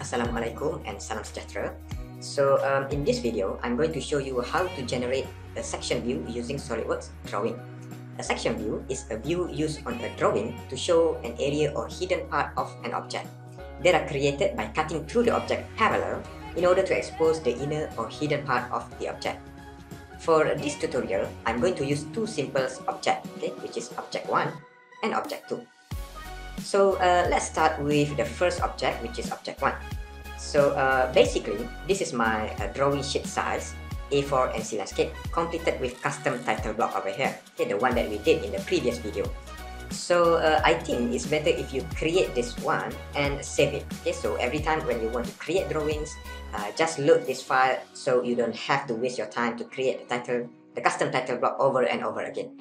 Assalamualaikum and salam sejahtera. So um, in this video, I'm going to show you how to generate a section view using SolidWorks drawing. A section view is a view used on a drawing to show an area or hidden part of an object. They are created by cutting through the object parallel in order to expose the inner or hidden part of the object. For this tutorial, I'm going to use two simple objects, okay, which is object 1 and object 2. So uh, let's start with the first object, which is object 1. So uh, basically, this is my uh, drawing sheet size, A4 ANSI landscape, completed with custom title block over here, okay, the one that we did in the previous video. So uh, I think it's better if you create this one and save it. Okay, so every time when you want to create drawings, uh, just load this file so you don't have to waste your time to create the title, the custom title block over and over again.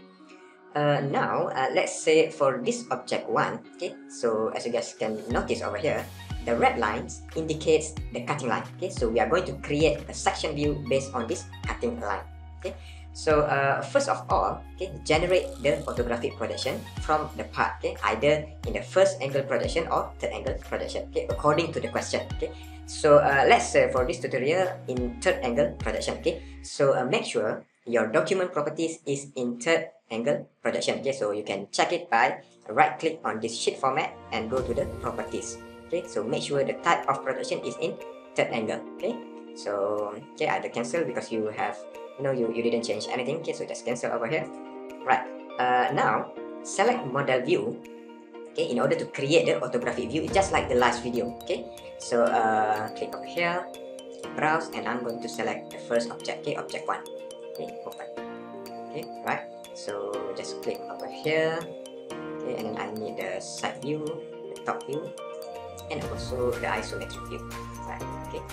Uh, now, uh, let's say for this object 1, okay, so as you guys can notice over here, the red lines indicates the cutting line, okay, so we are going to create a section view based on this cutting line, okay. So uh, first of all, okay, generate the orthographic projection from the part, okay, either in the first angle projection or third angle projection, okay, according to the question, okay. So uh, let's say for this tutorial in third angle projection, okay. So uh, make sure your document properties is in third angle projection okay? So you can check it by right click on this sheet format and go to the properties okay? So make sure the type of projection is in third angle okay? So okay either cancel because you have you know you, you didn't change anything okay? So just cancel over here. Right uh, now select model view okay? In order to create the orthographic view just like the last video okay? So uh, click over here browse and I'm going to select the first object okay? Object one okay open okay right so just click over here. Okay and then I need the side view the top view and also the isometric view. Right okay.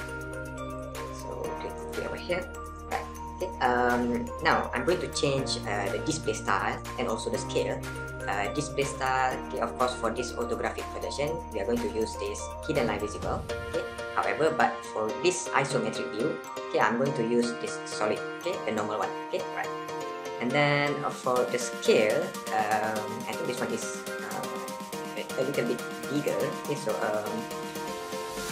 So click over here. Right okay um now I'm going to change uh, the display style and also the scale. Uh, display style okay of course for this orthographic projection we are going to use this hidden line visible okay? However but for this isometric view okay i'm going to use this solid okay the normal one okay? Right. And then uh, for the scale um, i think this one is um, a little bit bigger okay? So um,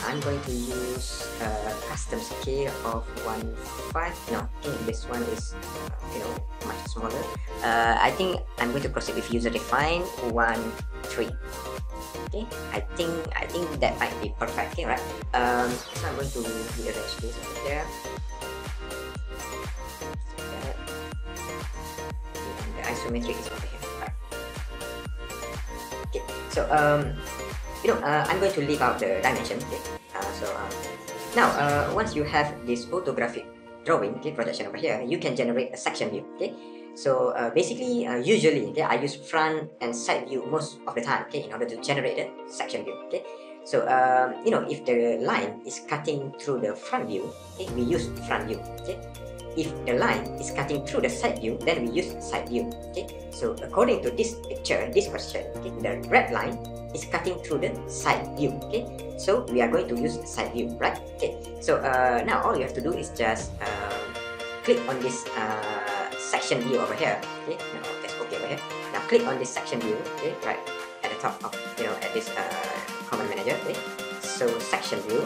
i'm going to use a custom scale of 1 5 no okay this one is uh, you know much smaller. Uh, i think i'm going to proceed with user define 1 3 okay? I think i think that might be perfect okay right? Um so i'm going to rearrange this over here is over here okay so um you know uh, i'm going to leave out the dimension okay uh, so um, now uh, once you have this orthographic drawing okay projection over here you can generate a section view okay so uh, basically, uh, usually, okay, I use front and side view most of the time, okay, in order to generate the section view, okay. So um, you know, if the line is cutting through the front view, okay, we use front view, okay. If the line is cutting through the side view, then we use side view, okay. So according to this picture, this question, okay, the red line is cutting through the side view, okay. So we are going to use side view, right? Okay. So uh, now all you have to do is just uh, click on this. Uh, section view over here okay now let's okay over here now click on this section view okay right at the top of you know at this uh, command manager okay so section view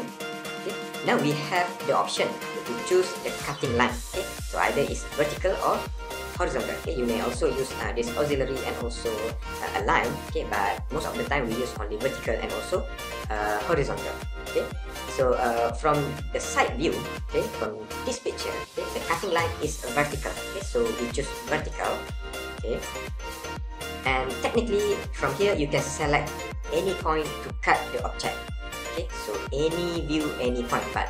okay now we have the option to choose the cutting line okay? So either it's vertical or horizontal okay? You may also use uh, this auxiliary and also uh, a line okay? But most of the time we use only vertical and also uh, horizontal okay? So uh, from the side view okay? From this picture okay? The cutting line is vertical okay? So we choose vertical okay? And technically from here you can select any point to cut the object okay? So any view any point but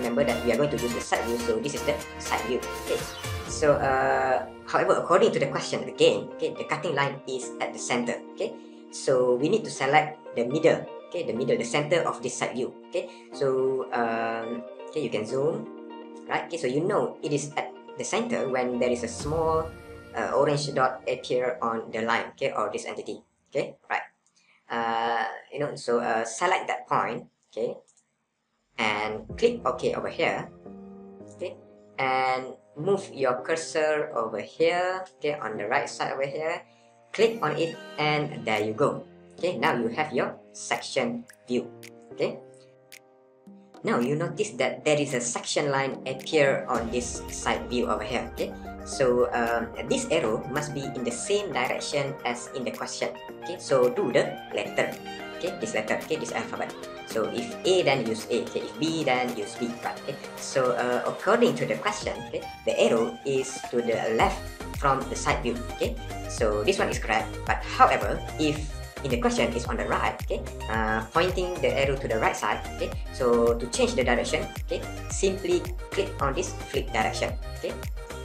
remember that we are going to use the side view so this is the side view okay? So uh, however according to the question again okay the cutting line is at the center okay? So we need to select the middle okay the middle the center of this side view okay? So um, okay you can zoom right? Okay so you know it is at the center when there is a small uh, orange dot appear on the line okay or this entity okay? Right. Uh, you know so uh, select that point okay and click ok over here. Okay. And move your cursor over here. Okay on the right side over here. Click on it and there you go. Okay now you have your section view. Okay. Now you notice that there is a section line appear on this side view over here. Okay. So um, this arrow must be in the same direction as in the question. Okay so do the letter okay this letter okay this alphabet. So if a then use a okay? If b then use b right okay? So uh, according to the question okay the arrow is to the left from the side view okay? So this one is correct but however if in the question is on the right okay uh, pointing the arrow to the right side okay? So to change the direction okay simply click on this flip direction okay?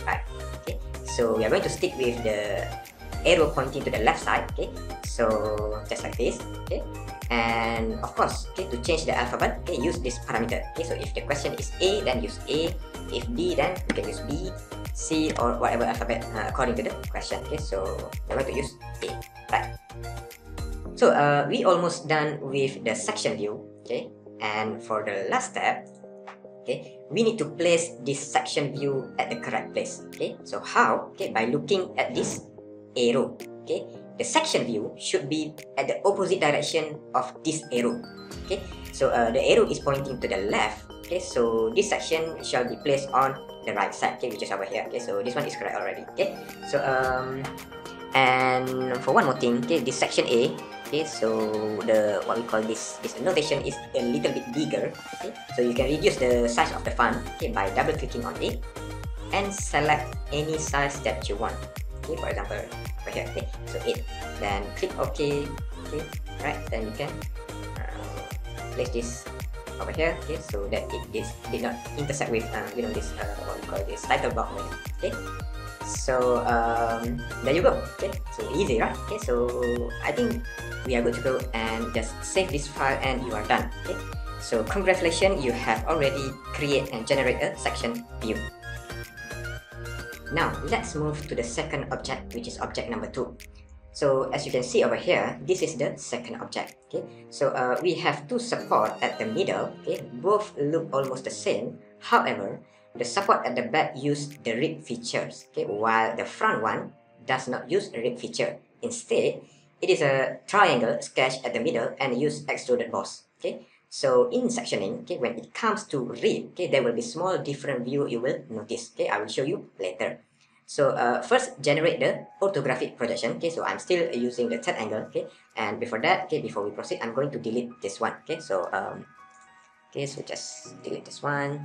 Right okay? So we are going to stick with the arrow pointing to the left side okay so just like this okay and of course okay to change the alphabet okay use this parameter okay so if the question is a then use a if b then you can use b c or whatever alphabet uh, according to the question okay so we're going to use a right so uh, we almost done with the section view, okay? And for the last step, okay, we need to place this section view at the correct place, okay? So how? Okay, by looking at this arrow, okay? The section view should be at the opposite direction of this arrow, okay? So uh, the arrow is pointing to the left, okay? So this section shall be placed on the right side, okay? Which is over here, okay? So this one is correct already, okay? So um, and for one more thing, okay, this section A, okay so the what we call this this notation is a little bit bigger okay so you can reduce the size of the font okay by double clicking on it and select any size that you want for example over here okay so it then click ok okay right then you can uh, place this over here okay so that it is did not intersect with uh, you know this uh, what we call this title block okay? So um, there you go okay so easy right? Okay so i think we are good to go and just save this file and you are done okay? So congratulations you have already create and generate a section view now let's move to the second object which is object number two. So as you can see over here this is the second object okay? So uh, we have two support at the middle okay? Both look almost the same. However the support at the back use the rib features, okay, while the front one does not use a rib feature. Instead, it is a triangle sketched at the middle and use extruded boss. Okay, so in sectioning, okay, when it comes to rib, okay, there will be small different view you will notice. Okay, I will show you later. So uh, first generate the orthographic projection. Okay, so I'm still using the third angle. Okay, and before that, okay, before we proceed, I'm going to delete this one. Okay, so um, okay, so just delete this one.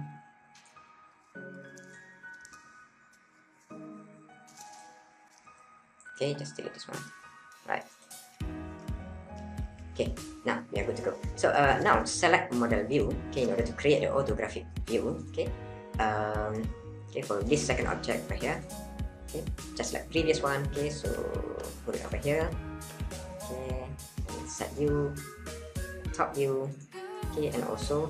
okay just delete this one right okay now we are good to go. So uh, now select model view. Okay in order to create the orthographic view okay um, okay for this second object right here okay just like previous one okay so put it over here okay set view top view okay and also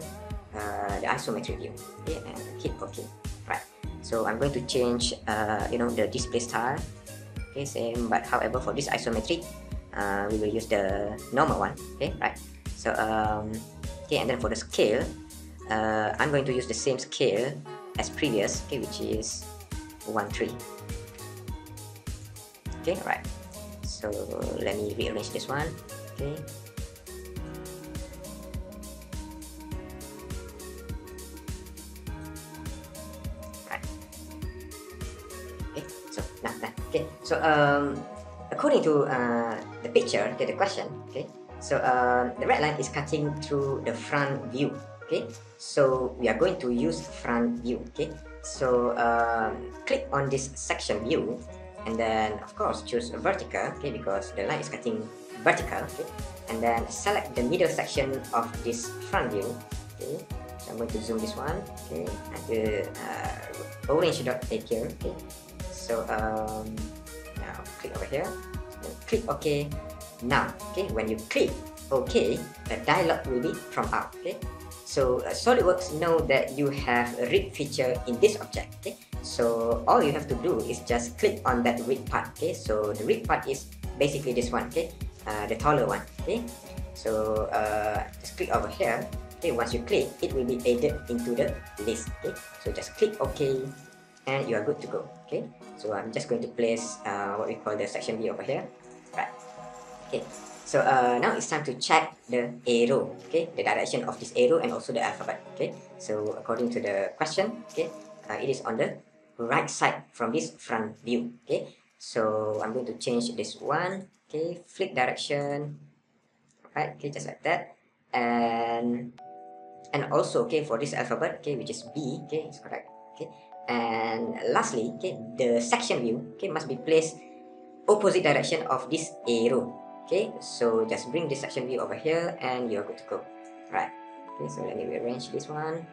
uh, the isometric view okay and hit ok right. So i'm going to change uh, you know the display style okay same but however for this isometric uh, we will use the normal one okay right? So um, okay and then for the scale uh, I'm going to use the same scale as previous okay which is 1 3 okay right. So let me rearrange this one okay. Okay. So um according to uh, the picture okay the question okay? So um, the red line is cutting through the front view okay? So we are going to use front view okay? So um, click on this section view and then of course choose vertical okay because the line is cutting vertical okay? And then select the middle section of this front view okay? So I'm going to zoom this one okay? And the uh, orange dot appear okay? So um, now click over here click OK. Now okay when you click OK a dialog will be from out okay? So uh, SolidWorks know that you have a rib feature in this object okay? So all you have to do is just click on that rib part okay? So the rib part is basically this one okay? Uh, the taller one okay? So uh, just click over here okay? Once you click it will be added into the list okay? So just click OK and you are good to go okay? So I'm just going to place uh, what we call the section B over here right. Okay. So uh, now it's time to check the arrow. Okay. The direction of this arrow and also the alphabet. Okay. So according to the question okay uh, it is on the right side from this front view. Okay. So i'm going to change this one. Okay. Flip direction. Right. Okay. Just like that. And and also okay for this alphabet okay which is b okay it's correct. Okay. And lastly okay the section view okay must be placed opposite direction of this arrow. Okay so just bring this section view over here and you're good to go. Right. Okay so let me rearrange this one.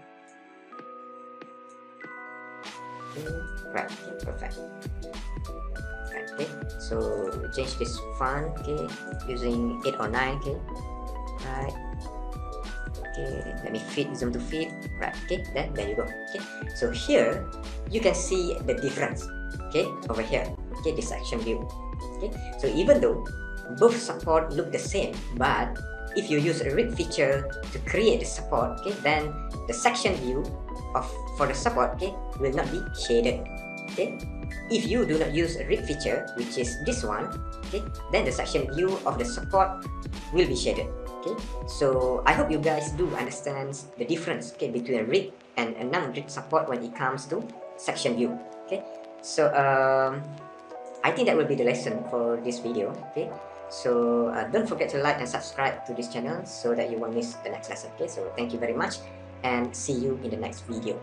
Right okay perfect. Right okay so change this font okay using 8 or 9 okay. Right. Okay let me fit zoom to fit. Right okay then there you go okay. So here you can see the difference okay over here. Okay this section view okay? So even though both support look the same but if you use a rib feature to create the support okay then the section view of for the support okay will not be shaded okay? If you do not use a rib feature which is this one okay then the section view of the support will be shaded okay? So i hope you guys do understand the difference okay between a rib and a non-rib support when it comes to section view okay? So um i think that will be the lesson for this video okay? So uh, don't forget to like and subscribe to this channel so that you won't miss the next lesson okay? So thank you very much and see you in the next video